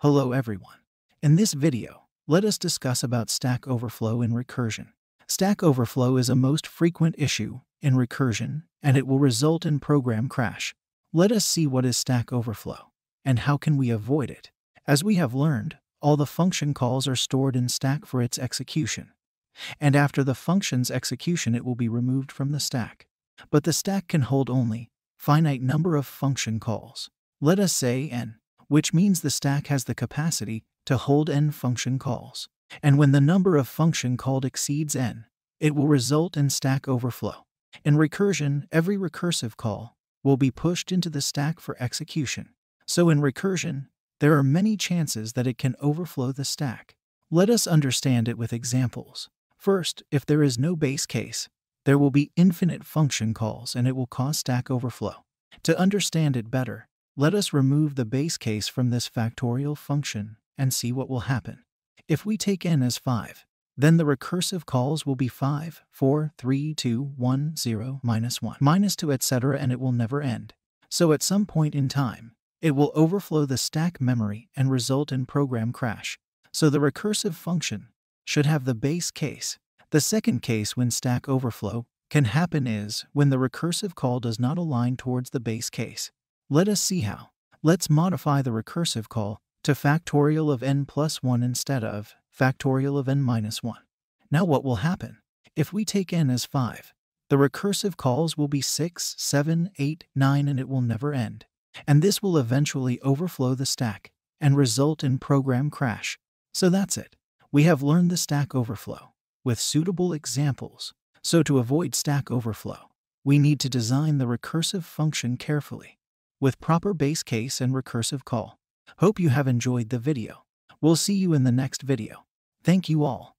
Hello everyone. In this video, let us discuss about Stack Overflow in recursion. Stack Overflow is a most frequent issue in recursion and it will result in program crash. Let us see what is Stack Overflow and how can we avoid it. As we have learned, all the function calls are stored in stack for its execution. And after the function's execution it will be removed from the stack. But the stack can hold only finite number of function calls. Let us say n which means the stack has the capacity to hold n function calls. And when the number of function called exceeds n, it will result in stack overflow. In recursion, every recursive call will be pushed into the stack for execution. So in recursion, there are many chances that it can overflow the stack. Let us understand it with examples. First, if there is no base case, there will be infinite function calls and it will cause stack overflow. To understand it better, let us remove the base case from this factorial function and see what will happen. If we take n as 5, then the recursive calls will be 5, 4, 3, 2, 1, 0, minus 1, minus 2, etc., and it will never end. So at some point in time, it will overflow the stack memory and result in program crash. So the recursive function should have the base case. The second case when stack overflow can happen is when the recursive call does not align towards the base case. Let us see how. Let's modify the recursive call to factorial of n plus 1 instead of factorial of n minus 1. Now what will happen? If we take n as 5, the recursive calls will be 6, 7, 8, 9 and it will never end. And this will eventually overflow the stack and result in program crash. So that's it. We have learned the stack overflow with suitable examples. So to avoid stack overflow, we need to design the recursive function carefully with proper base case and recursive call. Hope you have enjoyed the video. We'll see you in the next video. Thank you all.